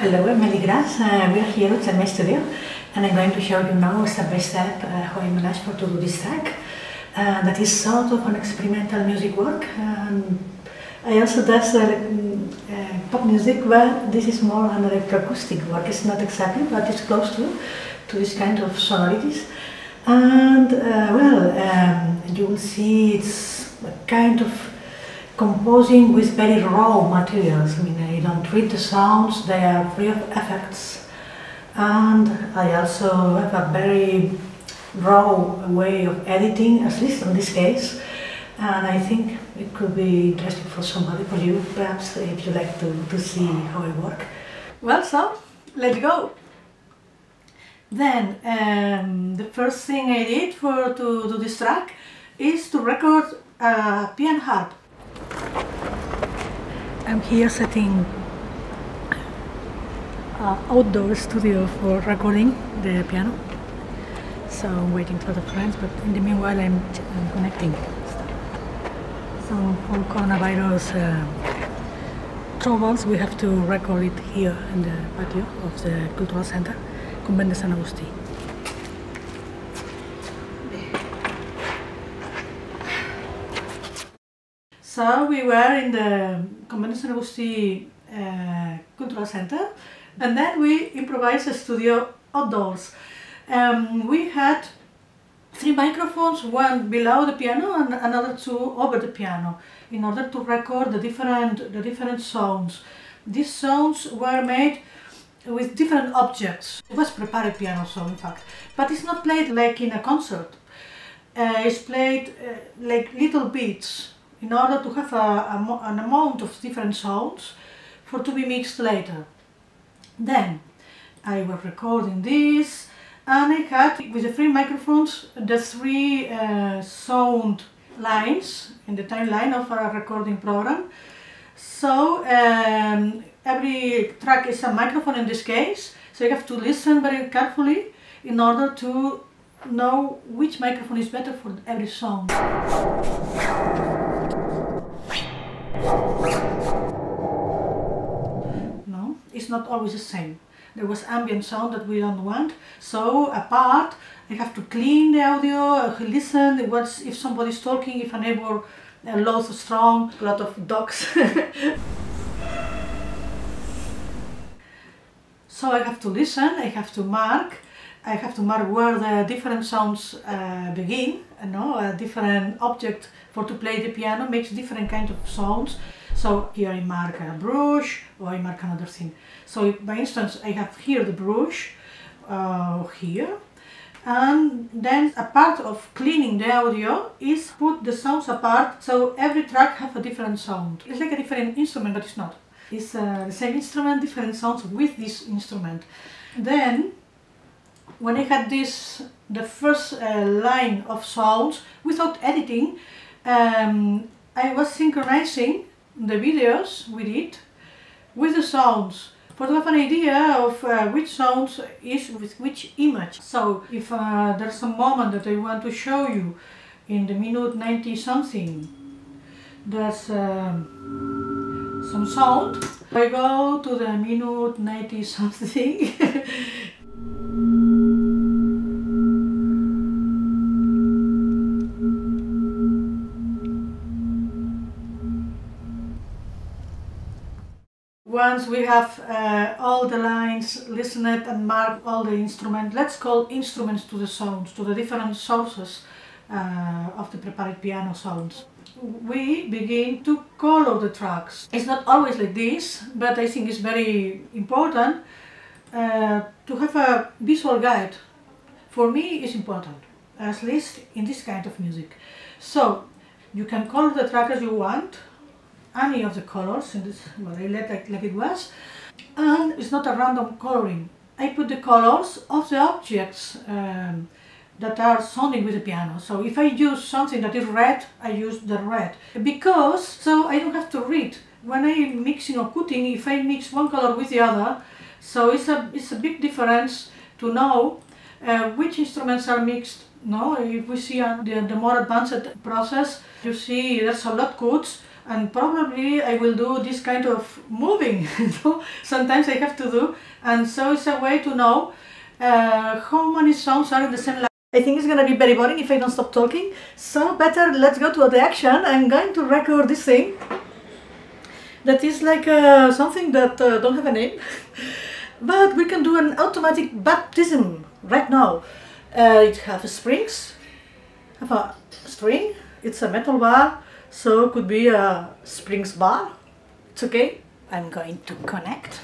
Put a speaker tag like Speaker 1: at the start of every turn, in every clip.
Speaker 1: Hello, I'm Eli Gras. Uh, we're here at my studio and I'm going to show you now step by step uh, how I managed for to do this track. Uh, that is sort of an experimental music work. Um, I also does uh, uh, pop music, but this is more an electroacoustic work. It's not exactly, but it's close to, to this kind of sonorities. And uh, well, um, you will see it's a kind of composing with very raw materials. I mean, I don't treat the sounds, they are free of effects. And I also have a very raw way of editing, at least in this case. And I think it could be interesting for somebody, for you, perhaps, if you like to, to see how I work. Well, so, let's go. Then, um, the first thing I did for to do this track is to record a piano harp. I'm here setting uh, outdoor studio for recording the piano. So I'm waiting for the friends, but in the meanwhile I'm, I'm connecting stuff. So for coronavirus uh, troubles, we have to record it here in the patio of the Cultural Center, Convent de Sant Agustí. So we were in the Convent de Sant Agustí uh, Cultural Center and then we improvised a studio outdoors. Um, we had three microphones, one below the piano and another two over the piano, in order to record the different, the different sounds. These sounds were made with different objects. It was prepared piano song in fact, but it's not played like in a concert. Uh, it's played uh, like little beats in order to have a, a, an amount of different sounds for to be mixed later. Then I was recording this and I had with the three microphones the three uh, sound lines in the timeline of our recording program. So um, every track is a microphone in this case, so you have to listen very carefully in order to know which microphone is better for every song. No, it's not always the same. There was ambient sound that we don't want, so apart I have to clean the audio, listen what's, if somebody's talking, if a neighbor uh, low strong, a lot of dogs. so I have to listen, I have to mark, I have to mark where the different sounds uh, begin, you know, a different object for to play the piano makes different kind of sounds. So here I mark a brush or I mark another thing. So by instance I have here the brush, uh, here, and then a part of cleaning the audio is put the sounds apart so every track have a different sound. It's like a different instrument but it's not. It's uh, the same instrument, different sounds with this instrument. Then when I had this, the first uh, line of sounds without editing, um, I was synchronizing the videos with it with the sounds for to have an idea of uh, which sounds is with which image. So if uh, there's a moment that I want to show you in the minute 90 something, there's um, some sound, I go to the minute 90 something Once we have uh, all the lines listened and marked all the instruments, let's call instruments to the sounds, to the different sources uh, of the prepared piano sounds. We begin to color the tracks. It's not always like this, but I think it's very important uh, to have a visual guide. For me, it's important, at least in this kind of music. So, you can color the track as you want, any of the colors in this let it like it was and it's not a random coloring. I put the colors of the objects um, that are sounding with the piano. So if I use something that is red I use the red. Because so I don't have to read. When I'm mixing or cutting if I mix one color with the other so it's a it's a big difference to know uh, which instruments are mixed. No if we see on the, the more advanced process you see there's a lot cuts and probably I will do this kind of moving. Sometimes I have to do, and so it's a way to know uh, how many songs are in the same line. I think it's gonna be very boring if I don't stop talking. So better let's go to the action. I'm going to record this thing. That is like uh, something that uh, don't have a name, but we can do an automatic baptism right now. Uh, it has springs, have a string. It's a metal bar, so could be a springs bar. It's okay. I'm going to connect.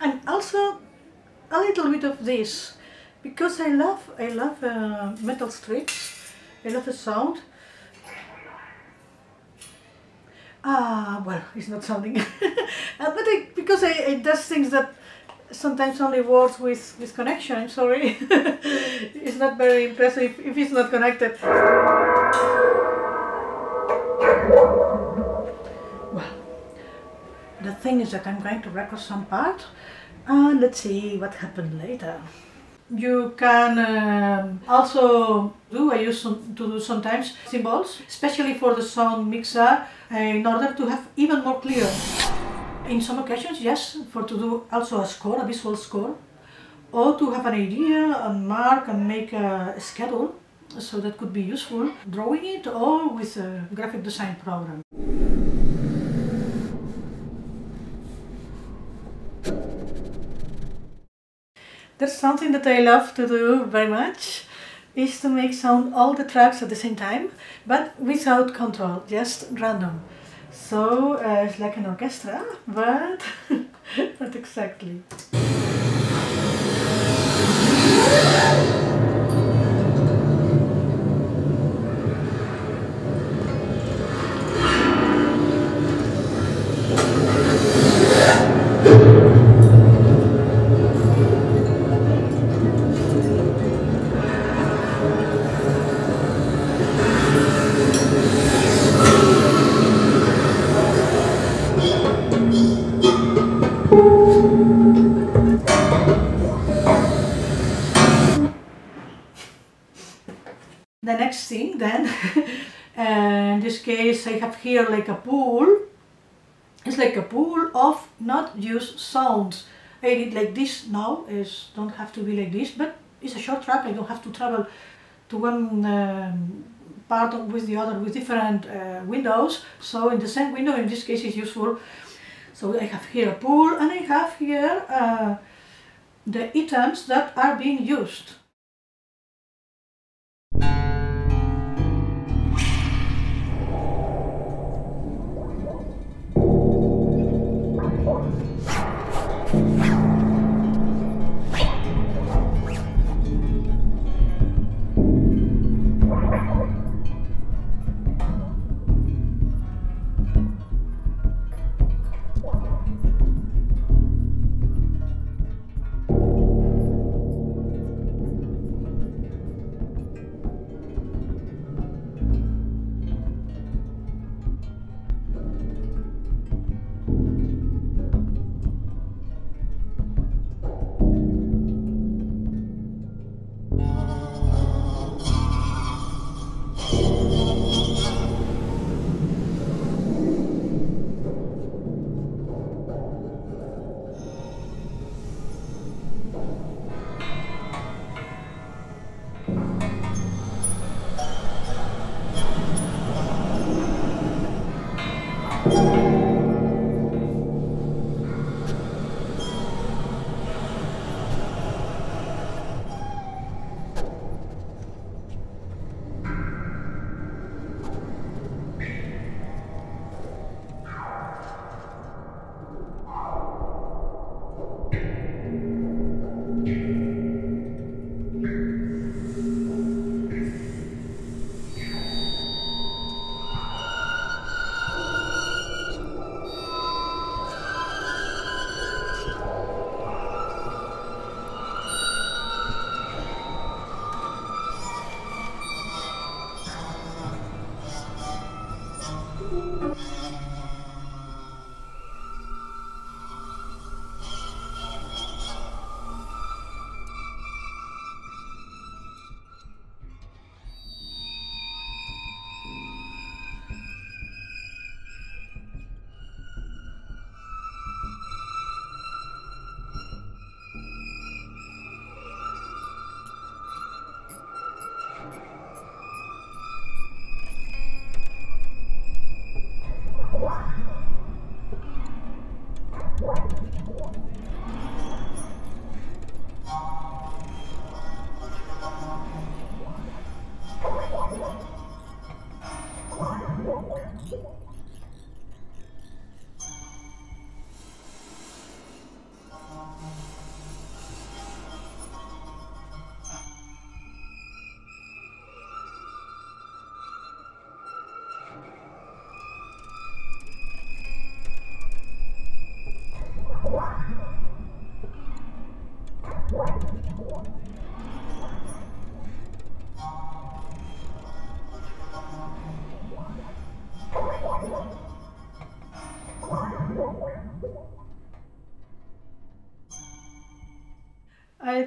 Speaker 1: And also a little bit of this because I love I love uh, metal strips. I love the sound ah well it's not sounding. Uh, but because it does things that sometimes only works with with connection I'm sorry. It's not very impressive if it's not connected. Well the thing is that I'm going to record some part and let's see what happened later. You can um, also do, I use some, to do sometimes symbols, especially for the sound mixer, in order to have even more clear. In some occasions, yes, for to do also a score, a visual score, or to have an idea and mark and make a schedule, so that could be useful, drawing it or with a graphic design program. That's something that I love to do very much is to make sound all the tracks at the same time but without control, just random. So uh, it's like an orchestra, but not exactly. Then, in this case I have here like a pool. It's like a pool of not used sounds. I did like this now, is don't have to be like this, but it's a short track, I don't have to travel to one um, part with the other with different uh, windows. So in the same window, in this case, is useful. So I have here a pool and I have here uh, the items that are being used.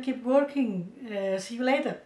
Speaker 1: Keep working. Uh, see you later.